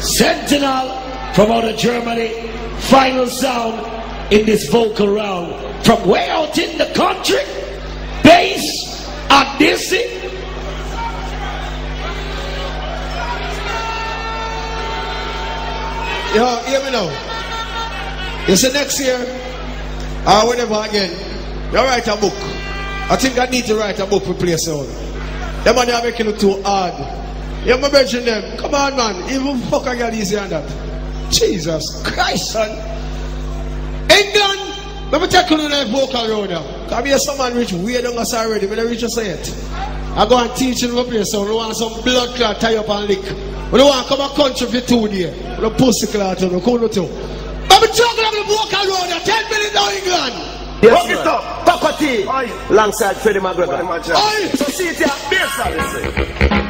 Sentinel from out of Germany. Final sound in this vocal round. From way out in the country. Bass this Yo, hear me now. You see next year, or whenever again, you write a book. I think I need to write a book for play sound. Them man are making it too hard. You my mention them. Come on, man. Even fuck I got easy on that. Jesus Christ, son. England, let me take you to the vocal road now. Come here, some man reach way down us already. When I reach you say it. I go and teach you to play sound. We want some blood clot tie up and lick. We don't want to come a country for two days. We don't pussy clot on the corner too. But me talking about the vocal road now. 10 minutes down England. Yes, Rock it up. Papa T. Alongside Freddie McGregor. So see it here. Bass yeah.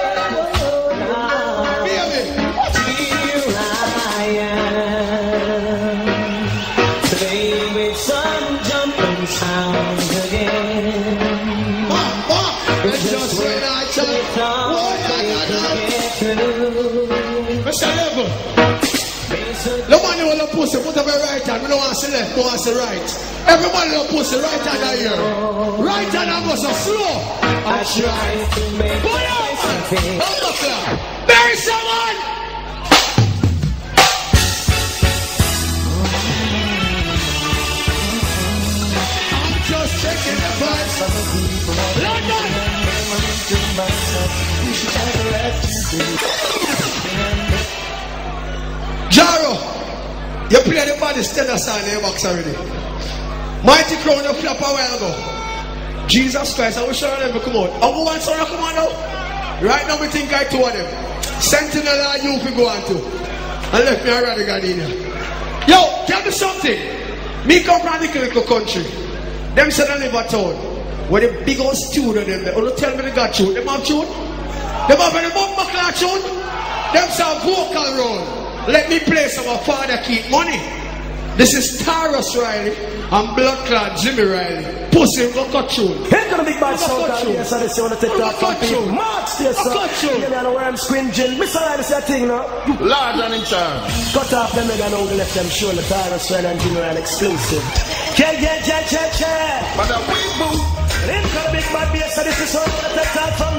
gotta Mr. Level. No man you want to pussy, put up your right hand. We don't want to see left, don't want to see right. Everybody want pussy, right hand are here. Right hand I go so slow. I try to make Put up. Hold up there. Bury someone. You play the body stellar in your box already. Mighty crown you flap a while ago. Jesus Christ, I wish I never come out. I want to come on now. Right now we think I of them. Sentinel and you can go on to. And left me a radical in here. Yo, tell me something. Me come from the little country. Them said I live a town. Where the big old student them there. Oh, tell me they got tune. Them have tune. Them have any bumper clock tune. Them say vocal role. Let me play some of Father Keep Money. This is Tarrus Riley and Blood Clot Jimmy Riley. Pussy go cut tune. Here come the big bad sound out here, so this you want to take that from people. March Go sir. cut tune. You know where I'm squinging. Mr. Riley say a thing now. Lord and in charge. Cut off them and only left them show the Tyrus Red and Jimmy Riley exclusive. Yeah, yeah, yeah, yeah, yeah. But a big boo. Them got a big bad bass, so this is how you take that from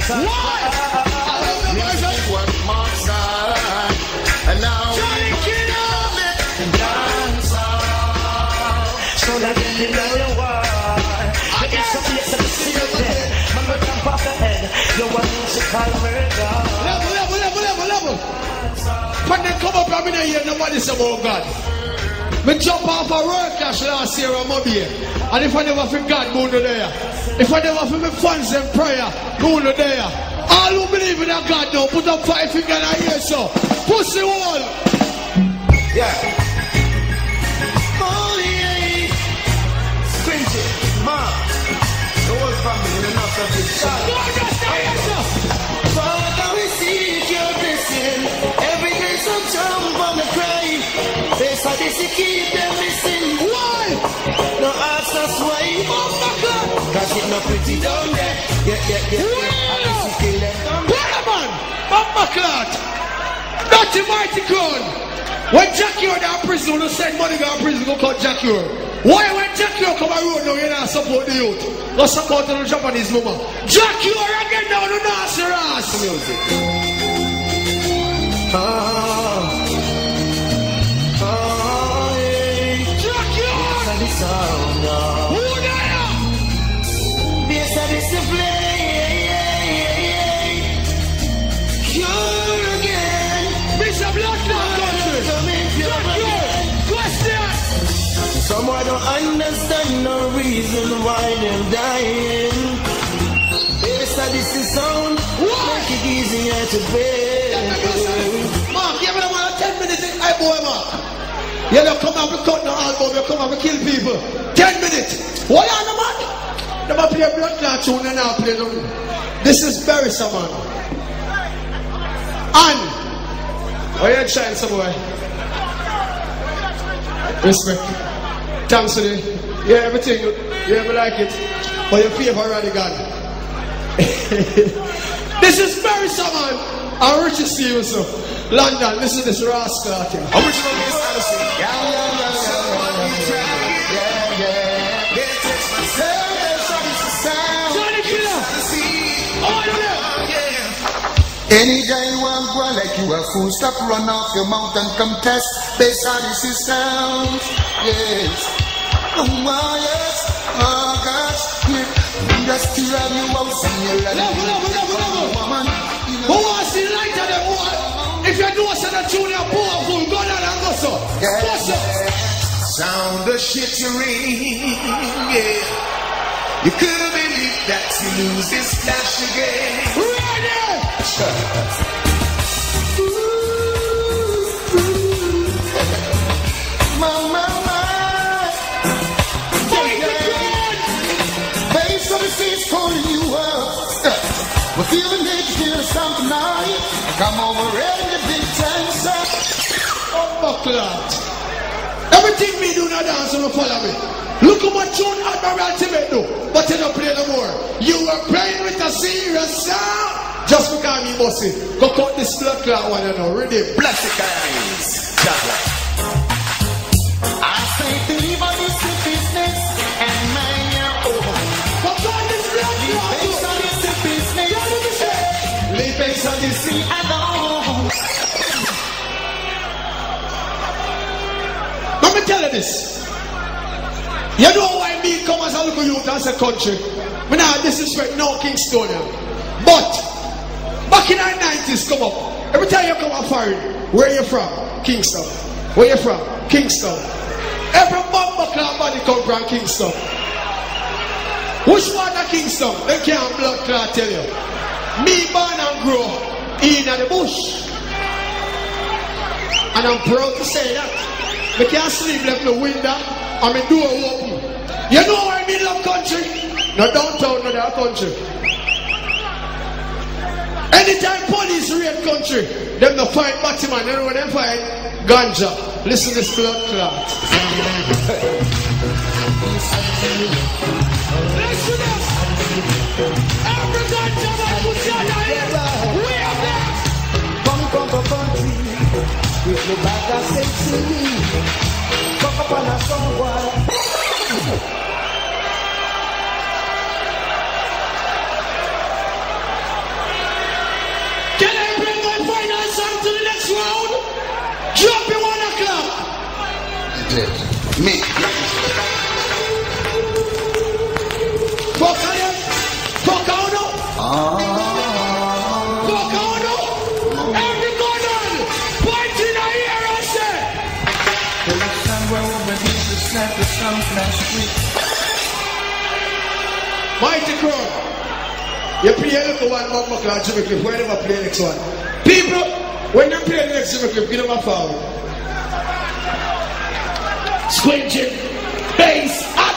Singing at the dance. Music was master. And now we dance So that you know the world. It's a place of the secret. Mama jump off the head. You want musical murder. Level, level, level, level, level. When they come up, I'm in here, nobody say about God. Me jump off a road cash last year on Mobile. And if I never feel God, moon there. If I never feel me funds and prayer, who moon there. All who believe in a God now, put up five fingers in the air, so. Pussy wall. Yeah. It no down there. Yeah, yeah, yeah. yeah. Down there. Brother man, Bumper Clot, Dirty Mighty Crown. When Jackie on that prison, you send money to prison, go cut Jackie. Why when Jackie come a road now, you not support the youth? Go support the Japanese woman. Jackie again down the nasty ass. Music. Ah. Ah, yeah. Jackie Some I don't understand no reason why they're dying. Yes, this is sound. Make it easier to bear. Mark, give me the 10 minutes. Eh? Hey, boy, Mark. You don't come up and cut no album, you come up and kill people. 10 minutes. What are the man? Might play blood clot tune and now play them. This is very man. And, oh, you shine some boy. Respect. Thanks for the, yeah, everything, you ever like it. But your favor already gone. this is very man. I'm Richard Stevenson. London, listen to this rascal. Original Miss Allison. Yeah, yeah, yeah, yeah, yeah, yeah, yeah. Johnny Killer. Oh. Any like you a fool, stop run off your mouth and come test. Based on this is sound, yes. Oh, my, yes. Oh, gosh, yeah. We just still have you out, see you like Level, level, level, level. woman. You Who know, wants the lighter than what? If you know so that tune are powerful, go down and go so. yeah, so. Sound the shittering, yeah. You couldn't believe that you lose this dash again. Ready? Feeling it, feeling something tonight. Come over in the big time, sir. Buckland. Everything me do not dance and follow me. Look how much tune Admiralty may do, but you don't play no more. You were playing with a serious sound. Just because me bossy. Go cut this blood clot one and know. Ready? Plastic eyes. Chocolate. I Let me tell you this. You know why me come as a little youth as a country? Me not disrespect no Kingstonian. But back in the 90s come up. Every time you come up foreign, where you from? Kingston. Where you from? Kingston. Every bumper cloud body come from Kingston. Which part of Kingston? They can't blood clot tell you. Me born and grow in the bush. And I'm proud to say that. Me can't sleep left the window and my door open. You know why me love country? No downtown, no that country. Anytime police raid country, them no find Batman, you know they find? Ganja. Listen to this blood clot. Listen up. Every ganja man put your with the bag of sexy. Fuck up on a someone. Can I bring my final song to the next round? Drop in one o'clock. Me. Fuck on. Fuck flash quick. Mighty Crown. You play a little one, Mama Cloud, Jimmy Cliff. Where never play next one? People, when they play next Jimmy Cliff, give them a foul. Squinching. Bass. I